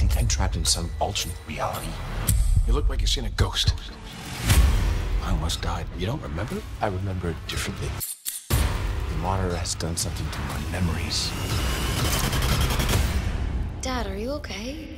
think I'm trapped in some alternate reality? You look like you've seen a ghost. I almost died. You don't remember? I remember it differently. The water has done something to my memories. Dad, are you okay?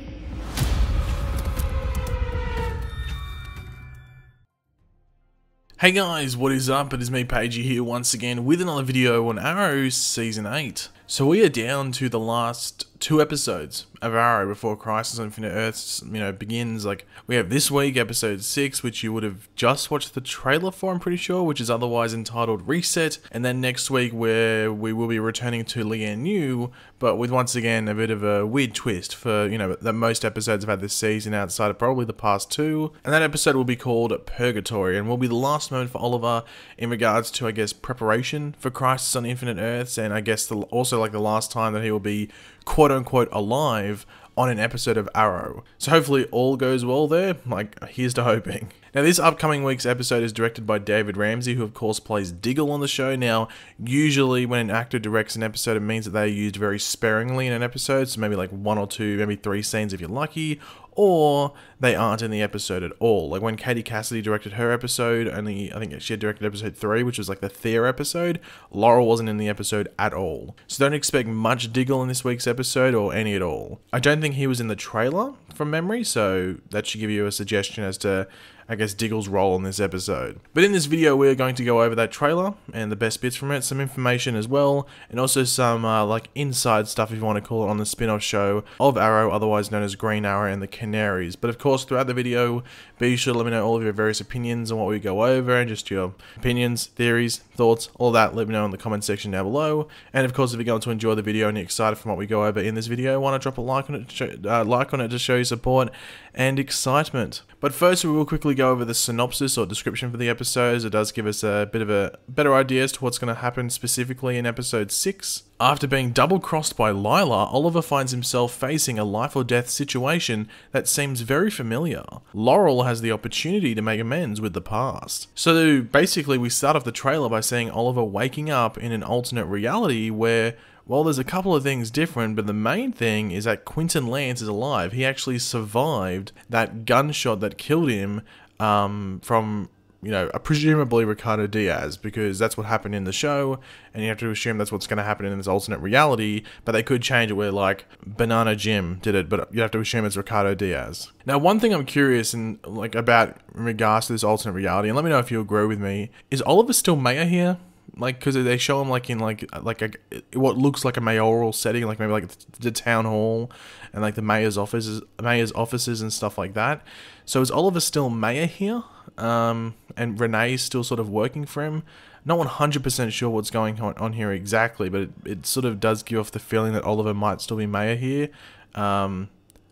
Hey guys, what is up? It is me, Pagey, here once again with another video on Arrow Season 8. So we are down to the last two episodes of Arrow before Crisis on Infinite Earths, you know, begins. Like, we have this week, episode 6, which you would have just watched the trailer for, I'm pretty sure, which is otherwise entitled Reset. And then next week, where we will be returning to Lian Yu, but with once again a bit of a weird twist for, you know, that most episodes have had this season outside of probably the past two. And that episode will be called Purgatory, and will be the last moment for Oliver in regards to, I guess, preparation for Crisis on Infinite Earths, and I guess the, also like the last time that he will be quote unquote alive on an episode of Arrow. So hopefully all goes well there. Like, here's to hoping. Now, this upcoming week's episode is directed by David Ramsey, who of course plays Diggle on the show. Now, usually when an actor directs an episode, it means that they are used very sparingly in an episode, so maybe like one or two, maybe three scenes if you're lucky, or they aren't in the episode at all. Like when Katie Cassidy directed her episode, only I think she had directed episode three, which was like the Thea episode. Laurel wasn't in the episode at all. So don't expect much Diggle in this week's episode or any at all. I don't think he was in the trailer from memory, so that should give you a suggestion as to I guess Diggle's role in this episode. But in this video, we're going to go over that trailer and the best bits from it, some information as well, and also some uh, like inside stuff, if you want to call it, on the spin-off show of Arrow, otherwise known as Green Arrow and the Canaries. But of course, throughout the video, be sure to let me know all of your various opinions on what we go over, and just your opinions, theories, thoughts, all that. Let me know in the comment section down below. And of course, if you're going to enjoy the video and you're excited from what we go over in this video, why not drop a like on it, show, uh, like on it to show your support and excitement. But first, we will quickly go over the synopsis or description for the episodes. It does give us a bit of a better idea as to what's going to happen specifically in episode 6. After being double crossed by Lyla, Oliver finds himself facing a life or death situation that seems very familiar. Laurel has the opportunity to make amends with the past. So basically, we start off the trailer by seeing Oliver waking up in an alternate reality where well, there's a couple of things different, but the main thing is that Quentin Lance is alive. He actually survived that gunshot that killed him um, from, you know, a presumably Ricardo Diaz, because that's what happened in the show, and you have to assume that's what's going to happen in this alternate reality, but they could change it where, like, Banana Jim did it, but you have to assume it's Ricardo Diaz. Now, one thing I'm curious in, like, about in regards to this alternate reality, and let me know if you agree with me, is Oliver still mayor here? Like because they show him like in like like a, what looks like a mayoral setting, like maybe like the town hall and like the mayor's offices, mayor's offices and stuff like that. So is Oliver still mayor here? Um, and Rene is still sort of working for him. Not 100% sure what's going on, on here exactly, but it, it sort of does give off the feeling that Oliver might still be mayor here. Um,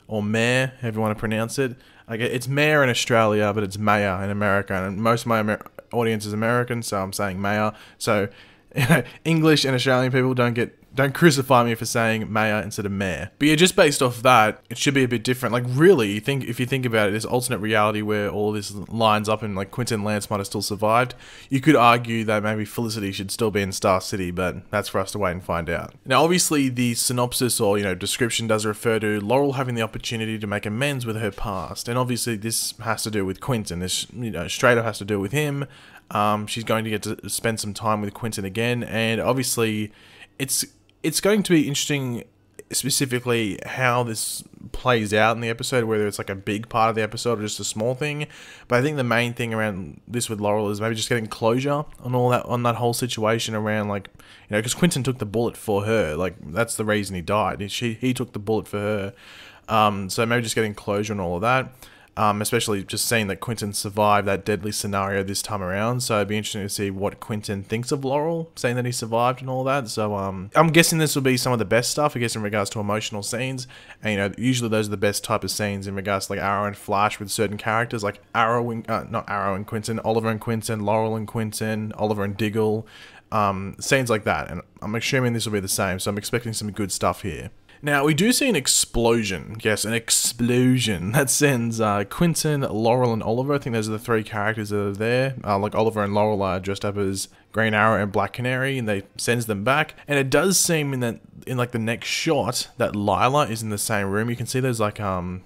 or mayor, however you want to pronounce it. Like it's mayor in Australia, but it's mayor in America, and most of my Amer audience is American, so I'm saying mayor. So English and Australian people don't get don't crucify me for saying mayor instead of mayor. But yeah, just based off that, it should be a bit different. Like really, you think if you think about it, this alternate reality where all this lines up and like Quentin Lance might have still survived, you could argue that maybe Felicity should still be in Star City, but that's for us to wait and find out. Now obviously the synopsis or you know description does refer to Laurel having the opportunity to make amends with her past, and obviously this has to do with Quentin. This you know straight up has to do with him. Um, she's going to get to spend some time with Quentin again, and obviously it's it's going to be interesting specifically how this plays out in the episode, whether it's like a big part of the episode or just a small thing. But I think the main thing around this with Laurel is maybe just getting closure on all that on that whole situation around like you know because Quentin took the bullet for her, like that's the reason he died. She he took the bullet for her. Um, so maybe just getting closure on all of that. Um, especially just seeing that Quentin survived that deadly scenario this time around. So it'd be interesting to see what Quentin thinks of Laurel, saying that he survived and all that. So um, I'm guessing this will be some of the best stuff, I guess, in regards to emotional scenes. And, you know, usually those are the best type of scenes in regards to like Arrow and Flash with certain characters, like Arrow and, uh, not Arrow and Quentin, Oliver and Quentin, Laurel and Quentin, Oliver and Diggle, um, scenes like that. And I'm assuming this will be the same. So I'm expecting some good stuff here. Now, we do see an explosion. Yes, an explosion that sends uh, Quentin, Laurel, and Oliver. I think those are the three characters that are there. Uh, like Oliver and Laurel are dressed up as Green Arrow and Black Canary, and they sends them back. And it does seem in that in like the next shot that Lyla is in the same room. You can see there's like um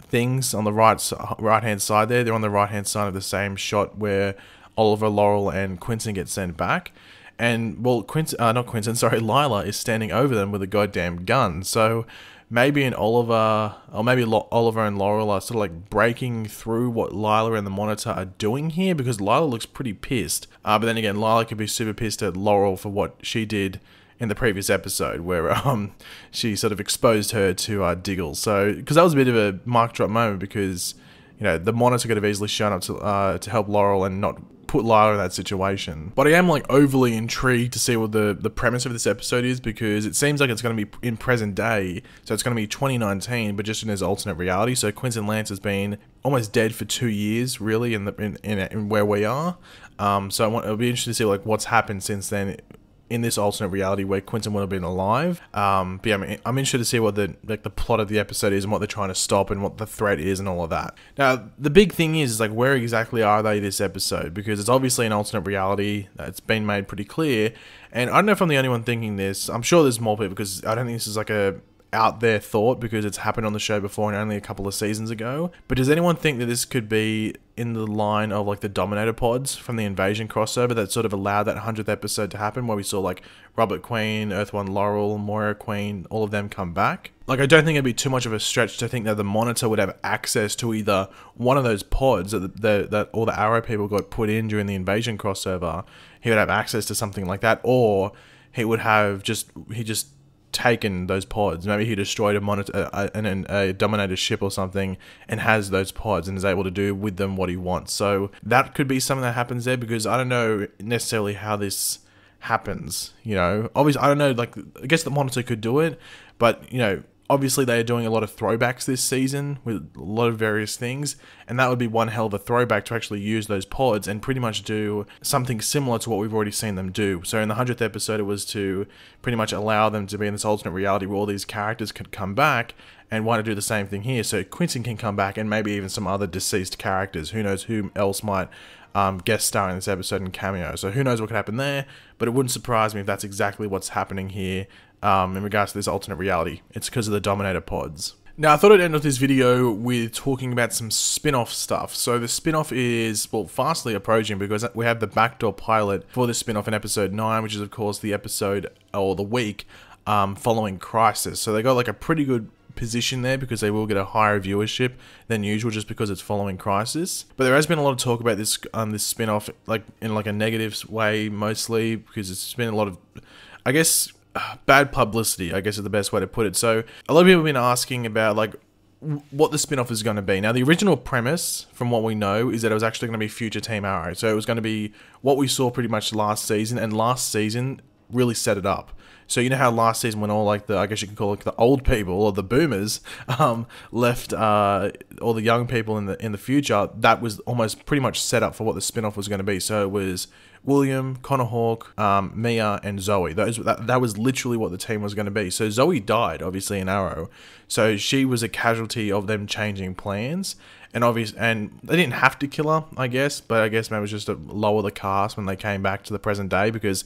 things on the right right hand side there. They're on the right hand side of the same shot where Oliver, Laurel, and Quentin get sent back. And well, Quentin, uh, not Quentin, sorry, Lyla is standing over them with a goddamn gun. So maybe in Oliver, or maybe Lo- Oliver and Laurel are sort of like breaking through what Lyla and the Monitor are doing here because Lyla looks pretty pissed. Uh, but then again, Lyla could be super pissed at Laurel for what she did in the previous episode where um she sort of exposed her to uh, Diggle. So because that was a bit of a mic drop moment because you know the monitor could have easily shown up to uh, to help Laurel and not put Lyla in that situation. But I am like overly intrigued to see what the the premise of this episode is because it seems like it's going to be in present day, so it's going to be 2019, but just in his alternate reality. So Quentin Lance has been almost dead for two years, really, in the in, in, in where we are. Um, so I want, it'll be interesting to see like what's happened since then in this alternate reality where Quentin would have been alive. Um, but yeah, I mean, I'm interested to see what the like the plot of the episode is and what they're trying to stop and what the threat is and all of that. Now, the big thing is, is like where exactly are they this episode? Because it's obviously an alternate reality that's been made pretty clear. And I don't know if I'm the only one thinking this. I'm sure there's more people because I don't think this is like a out there thought because it's happened on the show before and only a couple of seasons ago. But does anyone think that this could be in the line of like the Dominator pods from the Invasion crossover that sort of allowed that 100th episode to happen where we saw like Robert Queen, Earth One Laurel, Moira Queen, all of them come back? Like, I don't think it'd be too much of a stretch to think that the Monitor would have access to either one of those pods that, the, that all the Arrow people got put in during the Invasion crossover. He would have access to something like that, or he would have just he just taken those pods. Maybe he destroyed a monitor, a, a, a, dominator ship or something, and has those pods and is able to do with them what he wants. So that could be something that happens there because I don't know necessarily how this happens. You know, obviously I don't know. Like I guess the monitor could do it, but you know obviously they are doing a lot of throwbacks this season with a lot of various things and that would be one hell of a throwback to actually use those pods and pretty much do something similar to what we've already seen them do. So in the 100th episode it was to pretty much allow them to be in this alternate reality where all these characters could come back and want to do the same thing here. So Quentin can come back and maybe even some other deceased characters. Who knows who else might um, guest star in this episode and cameo. So who knows what could happen there, but it wouldn't surprise me if that's exactly what's happening here um, in regards to this alternate reality. It's because of the Dominator pods. Now, I thought I'd end off this video with talking about some spin off stuff. So, the spin off is, well, fastly approaching because we have the backdoor pilot for the spin off in episode 9, which is, of course, the episode or the week um, following Crisis. So, they got like a pretty good position there because they will get a higher viewership than usual just because it's following Crisis. But there has been a lot of talk about this um, this spin off, like in like a negative way mostly because it's been a lot of, I guess bad publicity, I guess is the best way to put it. So a lot of people have been asking about like what the spin-off is going to be. Now the original premise from what we know is that it was actually going to be future Team Arrow. So it was going to be what we saw pretty much last season and last season really set it up. So you know how last season when all like the I guess you can call it the old people or the boomers um, left uh, all the young people in the in the future, that was almost pretty much set up for what the spin-off was going to be. So it was William, Connor Hawke, um, Mia, and Zoe. Those that, that was literally what the team was going to be. So Zoe died, obviously in Arrow, so she was a casualty of them changing plans. And obvious, and they didn't have to kill her, I guess, but I guess maybe it was just to lower the cast when they came back to the present day because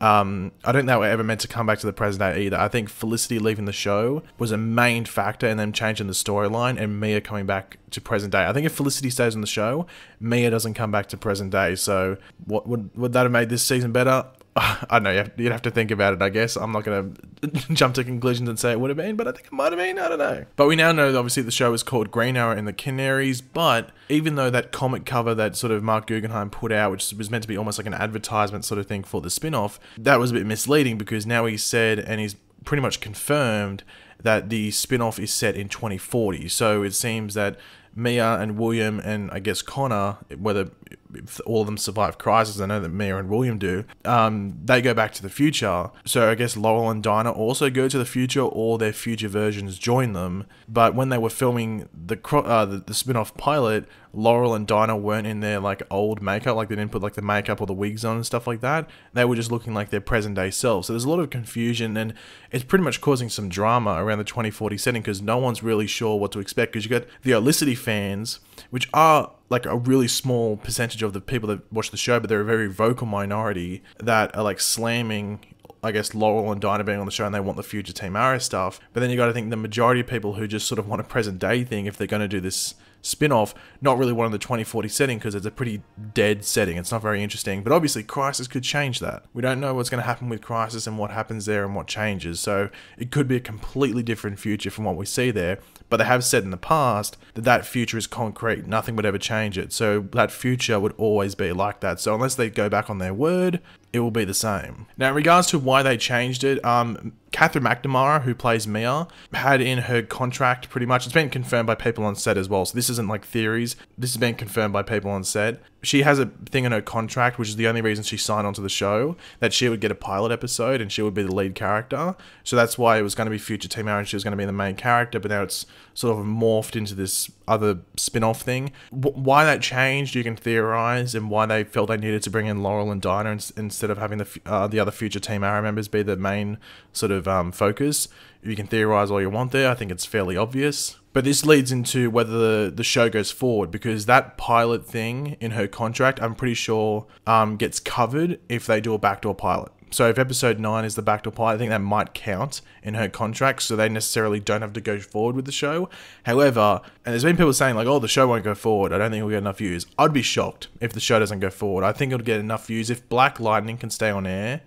um, I don't think they were ever meant to come back to the present day either. I think Felicity leaving the show was a main factor in them changing the storyline and Mia coming back to present day. I think if Felicity stays on the show, Mia doesn't come back to present day. So, what would would that have made this season better? I don't know. You'd have to think about it, I guess. I'm not going to jump to conclusions and say it would have been, but I think it might have been. I don't know. But we now know obviously the show is called Green Arrow and the Canaries. But even though that comic cover that sort of Marc Guggenheim put out, which was meant to be almost like an advertisement sort of thing for the spin off, that was a bit misleading because now he's said and he's pretty much confirmed that the spin off is set in 2040. So it seems that Mia and William and I guess Connor, whether if all of them survive crisis, I know that Mia and William do, um, they go back to the future. So I guess Laurel and Dinah also go to the future, or their future versions join them. But when they were filming the uh, the, the spin off pilot, Laurel and Dinah weren't in their like old makeup, like they didn't put like the makeup or the wigs on and stuff like that. They were just looking like their present day selves. So there's a lot of confusion, and it's pretty much causing some drama around the 2040 setting because no one's really sure what to expect. Because you got the Olicity fans, which are like a really small percentage of the people that watch the show, but they're a very vocal minority that are like slamming I guess Laurel and Dinah being on the show and they want the future Team Arrow stuff. But then you got to think the majority of people who just sort of want a present day thing, if they're going to do this spin-off not really wanting the 2040 setting because it's a pretty dead setting. It's not very interesting. But obviously crisis could change that. We don't know what's going to happen with crisis and what happens there and what changes. So it could be a completely different future from what we see there. But they have said in the past that that future is concrete. Nothing would ever change it. So that future would always be like that. So unless they go back on their word it will be the same. Now, in regards to why they changed it, um, Katherine McNamara, who plays Mia, had in her contract pretty much, it's been confirmed by people on set as well. So this isn't like theories, this has been confirmed by people on set. She has a thing in her contract, which is the only reason she signed onto the show, that she would get a pilot episode and she would be the lead character. So that's why it was going to be future Team Arrow and she was going to be the main character, but now it's sort of morphed into this other spin off thing. W- why that changed, you can theorize, and why they felt they needed to bring in Laurel and Dinah instead of having the, uh, the other future Team Arrow members be the main sort of um, focus. You can theorize all you want there. I think it's fairly obvious. But this leads into whether the, the show goes forward because that pilot thing in her contract, I'm pretty sure, um, gets covered if they do a backdoor pilot. So if episode 9 is the backdoor pilot, I think that might count in her contract, so they necessarily don't have to go forward with the show. However, and there's been people saying, like, oh, the show won't go forward. I don't think it'll get enough views. I'd be shocked if the show doesn't go forward. I think it'll get enough views. If Black Lightning can stay on air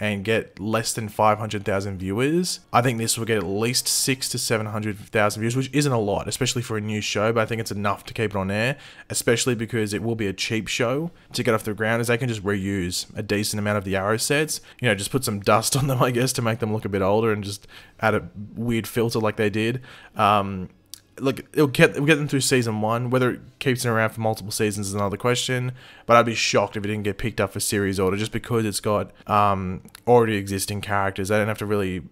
and get less than 500,000 viewers, I think this will get at least six to 700,000 views, which isn't a lot, especially for a new show, but I think it's enough to keep it on air, especially because it will be a cheap show to get off the ground, as they can just reuse a decent amount of the arrow sets. You know, just put some dust on them, I guess, to make them look a bit older and just add a weird filter like they did. Um, look, it'll get it'll get them through season one. Whether it keeps it around for multiple seasons is another question. But I'd be shocked if it didn't get picked up for series order, just because it's got um, already existing characters. They don't have to really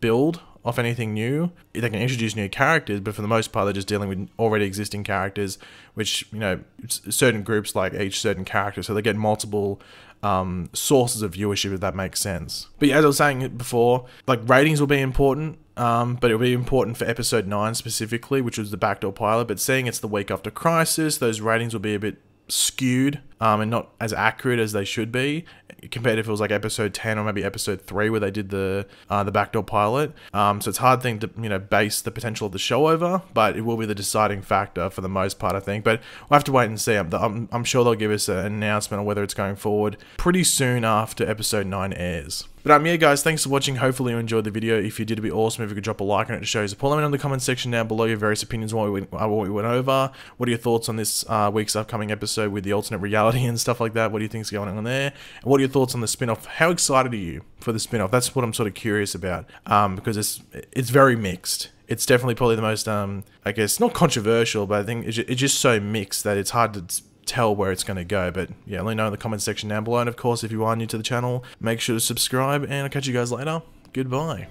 build off anything new. They can introduce new characters, but for the most part, they're just dealing with already existing characters, which you know certain groups like each certain character, so they get multiple um, sources of viewership if that makes sense. But yeah, as I was saying before, like ratings will be important. Um, but it'll be important for episode 9 specifically, which was the backdoor pilot. But seeing it's the week after Crisis, those ratings will be a bit skewed um, and not as accurate as they should be compared if it was like episode 10 or maybe episode 3 where they did the uh, the backdoor pilot um, so it's hard thing to you know base the potential of the show over but it will be the deciding factor for the most part I think but we'll have to wait and see I'm, I'm, I'm sure they'll give us an announcement on whether it's going forward pretty soon after episode 9 airs but um, yeah, guys, thanks for watching. Hopefully you enjoyed the video. If you did, it'd be awesome if you could drop a like on it to show your support. Let me know in the comment section down below your various opinions on what we, went, uh, what we went over. What are your thoughts on this uh, week's upcoming episode with the alternate reality and stuff like that? What do you think's going on there? And what are your thoughts on the spin-off? How excited are you for the spin-off? That's what I'm sort of curious about um, because it's it's very mixed it's definitely probably the most, um, I guess, not controversial, but I think it's just so mixed that it's hard to tell where it's going to go. But yeah, let me know in the comment section down below. And of course, if you are new to the channel, make sure to subscribe and I'll catch you guys later. Goodbye.